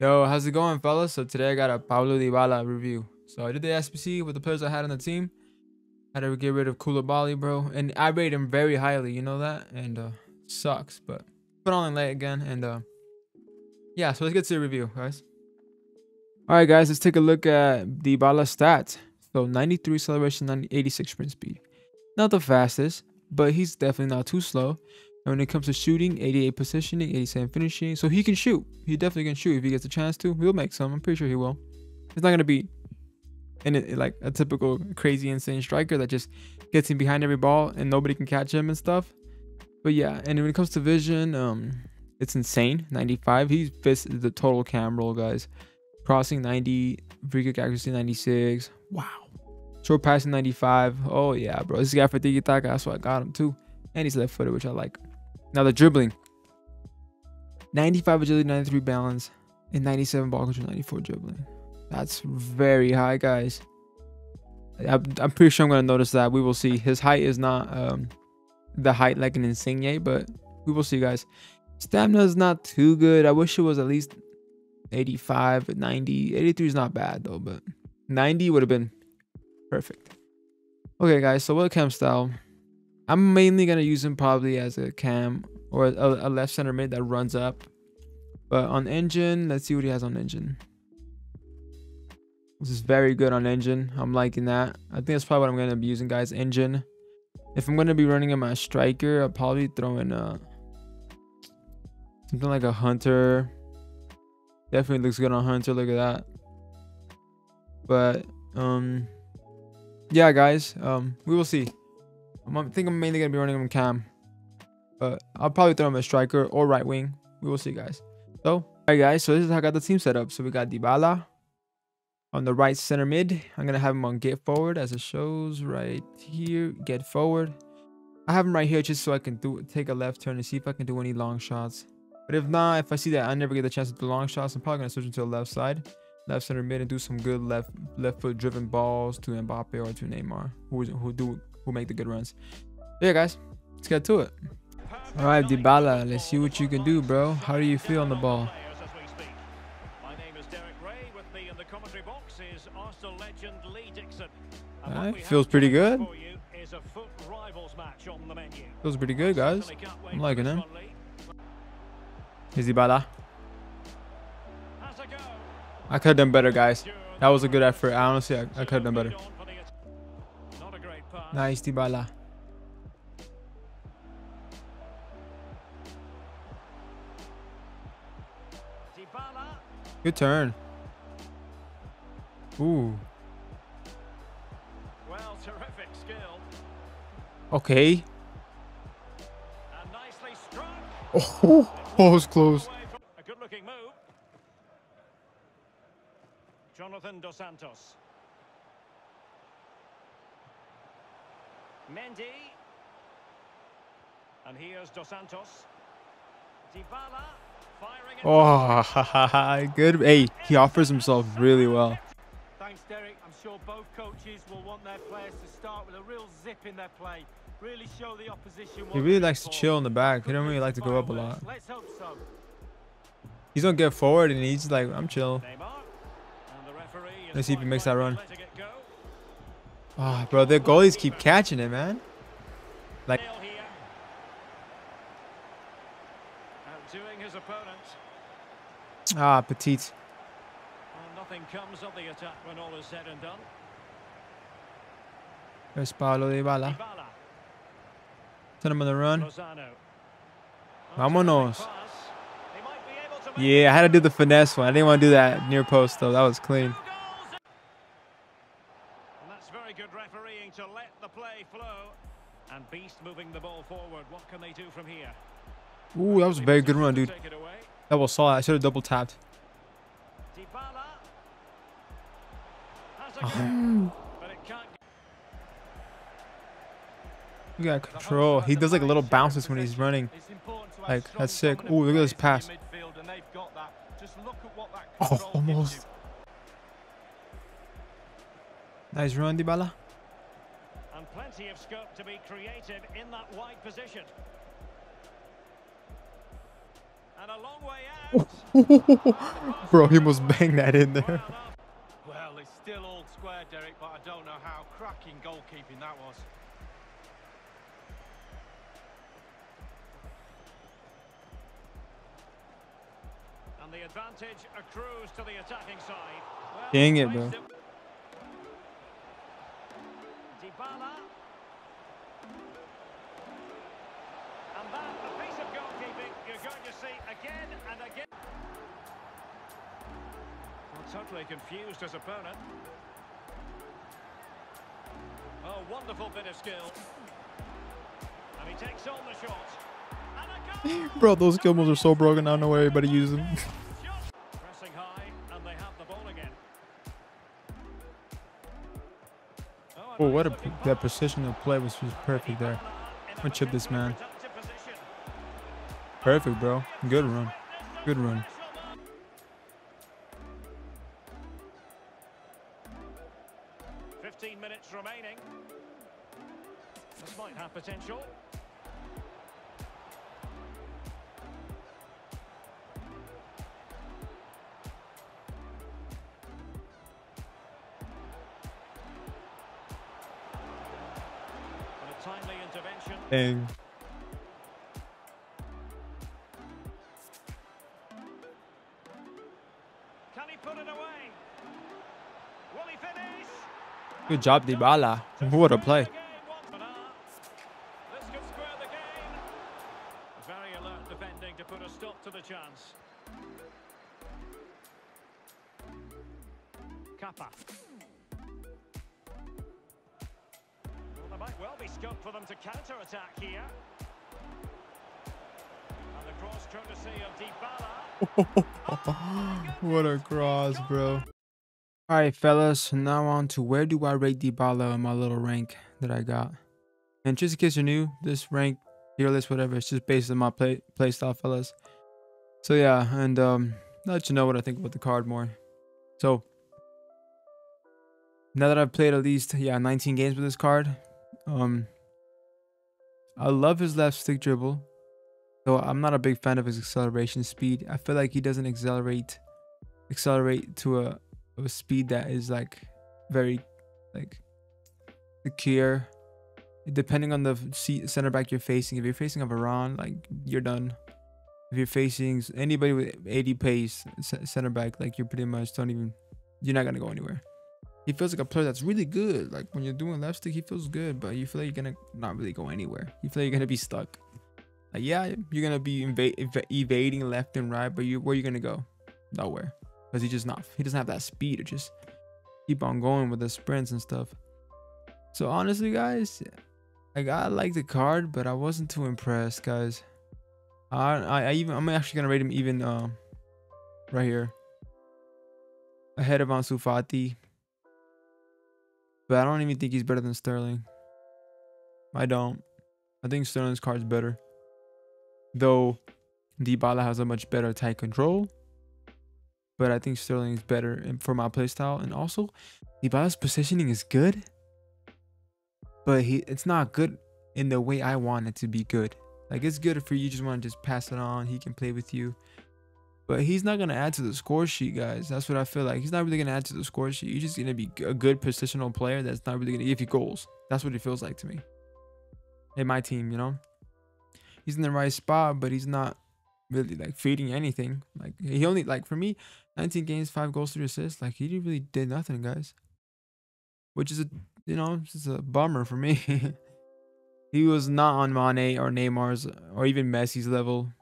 Yo, how's it going, fellas? So today I got a Paulo Dybala review. So I did the SBC with the players I had on the team. Had to get rid of Koulibaly, bro. And I rate him very highly, you know that? And uh sucks, but put on late again. And uh yeah, so let's get to the review, guys. Alright guys, let's take a look at Dybala stats. So 93 acceleration, 90, 86 sprint speed. Not the fastest, but he's definitely not too slow. And when it comes to shooting, 88 positioning, 87 finishing. So he can shoot. He definitely can shoot if he gets a chance to. He'll make some. I'm pretty sure he will. He's not gonna be in it like a typical crazy insane striker that just gets in behind every ball and nobody can catch him and stuff. But yeah, and when it comes to vision, um, it's insane. 95. He fits the total cam role, guys. Crossing 90, free kick accuracy 96. Wow. Short passing 95. Oh yeah, bro. This guy for Tiki Taka, that's why I got him too. And he's left footed, which I like. Now the dribbling. 95 agility, 93 balance, and 97 ball control, 94 dribbling. That's very high, guys. I'm, pretty sure I'm going to notice that. We will see. His height is not um, the height like an Insigne, but we will see, guys. Stamina is not too good. I wish it was at least 85, 90. 83 is not bad, though, but 90 would have been perfect. Okay, guys, so what chem style? I'm mainly going to use him probably as a cam or a, a, left center mid that runs up. But on engine, let's see what he has on engine. This is very good on engine. I'm liking that. I think that's probably what I'm going to be using, guys. Engine. If I'm going to be running him as striker, I'll probably throw in a, something like a hunter. Definitely looks good on hunter. Look at that. But, um, yeah, guys, um, we will see. I think I'm mainly going to be running him cam. But I'll probably throw him as striker or right wing. We will see, guys. So, all right, guys. So this is how I got the team set up. So we got Dybala on the right center mid. I'm going to have him on get forward as it shows right here. Get forward. I have him right here just so I can do take a left turn and see if I can do any long shots. But if not, if I see that I never get the chance to do long shots, I'm probably going to switch into the left side. Left center mid and do some good left left foot driven balls to Mbappe or to Neymar who, who do who make the good runs. But yeah, guys, let's get to it. All right, Dybala, let's see what you can do, bro. How do you feel on the ball? Alright, feels pretty good. Feels pretty good, guys. I'm liking him. Here's Dybala. I could have done better, guys. That was a good effort. Honestly, I, I could have done better. Nice, Dybala. Good turn. Ooh. Well, terrific skill. Okay. Oh, oh, was close. A good looking move. Jonathan Dos Santos. Mendy. And here's Dos Santos. Dybala. Oh, good. Hey, he offers himself really well. Thanks, Derek. I'm sure both coaches will want their players to start with a real zip in their play. Really show the opposition. He really likes to chill in the back. He don't really like to go up a lot. Let's hope so. He's gonna get forward and he's like, I'm chill. Let's see if he makes that run. Oh, bro, their goalies keep catching it, man. Like. his opponent. Ah, Petite. Well, nothing comes of the attack when all is said and done. There's Paulo Dybala. Send him on the run. Vámonos. Yeah, I had to do the finesse one. I didn't want to do that near post, though. That was clean. Very good refereeing to let the play flow. And Beast moving the ball forward. What can they do from here? Ooh, that was a very good run, dude. That was solid. I should have double tapped. Oh. Look at control. He does like little bounces when he's running. Like, that's sick. Ooh, look at this pass. Oh, almost. Nice run, Dybala. And plenty of scope to be creative in that wide position. And a long way out. Bro, he must bang that in there. Well, uh, it's still all square, Derek, but I don't know how cracking goalkeeping that was. And the advantage accrues to the attacking side. Well, Dang it, bro. Dybala. And that, a piece of goalkeeping you're going to see again and again. Well, totally confused his opponent. Oh, wonderful bit of skill. And he takes on the shot. Bro, those skill moves are so broken. I don't know where everybody uses them. Oh, what a that of play was just perfect there. I'ma chip this man. Perfect, bro. Good run. Good run. Timely intervention. Dang. Can he put it away? Will he finish? Good job, Dybala. What a play. Might well be scope for them to counter-attack here. And the cross courtesy of Dybala. what a cross, bro. All right, fellas. Now on to where do I rate Dybala in my little rank that I got. And just in case you're new, this rank, tier list, whatever, it's just based on my play play style, fellas. So yeah, and um, I'll let you know what I think about the card more. So now that I've played at least yeah 19 games with this card, um, I love his left stick dribble. Though I'm not a big fan of his acceleration speed. I feel like he doesn't accelerate accelerate to a, a speed that is like very like secure. Depending on the center back you're facing. If you're facing a Varane, like you're done. If you're facing anybody with 80 pace center back, like you're pretty much don't even you're not gonna go anywhere. He feels like a player that's really good. Like when you're doing left stick, he feels good, but you feel like you're gonna not really go anywhere. You feel like you're gonna be stuck. Like, yeah, you're gonna be ev- evading left and right, but you where you gonna go? Nowhere, because he just not he doesn't have that speed to just keep on going with the sprints and stuff. So honestly, guys, like I like the card, but I wasn't too impressed, guys. I I, I even I'm actually gonna rate him even um right here ahead of Ansu Fati, but I don't even think he's better than Sterling. I don't. I think Sterling's card's better. Though Dybala has a much better tight control. But I think Sterling is better for my playstyle. And also, Dybala's positioning is good. But he it's not good in the way I want it to be good. Like it's good for you just want to just pass it on. He can play with you. But he's not gonna add to the score sheet, guys. That's what I feel like. He's not really gonna add to the score sheet. He's just gonna be a good positional player that's not really gonna give you goals. That's what it feels like to me. In my team, you know he's in the right spot, but he's not really like feeding anything. Like he only like for me, 19 games, five goals, three assists. Like he really did nothing, guys. Which is a you know, it's a bummer for me. he was not on Mane or Neymar's or even Messi's level.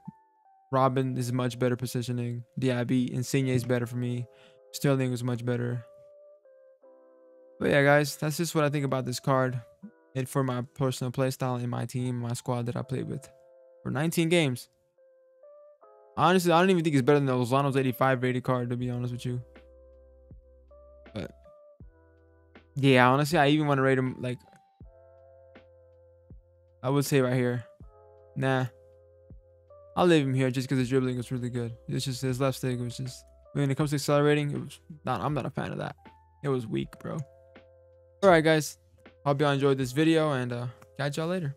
Robin is much better positioning. Diaby, Insigne is better for me. Sterling was much better. But yeah, guys, that's just what I think about this card. And for my personal playstyle in my team, my squad that I played with for 19 games. Honestly, I don't even think it's better than Lozano's 85 rated card, to be honest with you. But yeah, honestly, I even want to rate him like I would say right here. Nah. I'll leave him here just because his dribbling was really good. It's just his left stick was just when it comes to accelerating, it was not I'm not a fan of that. It was weak, bro. Alright guys. Hope y'all enjoyed this video and uh catch y'all later.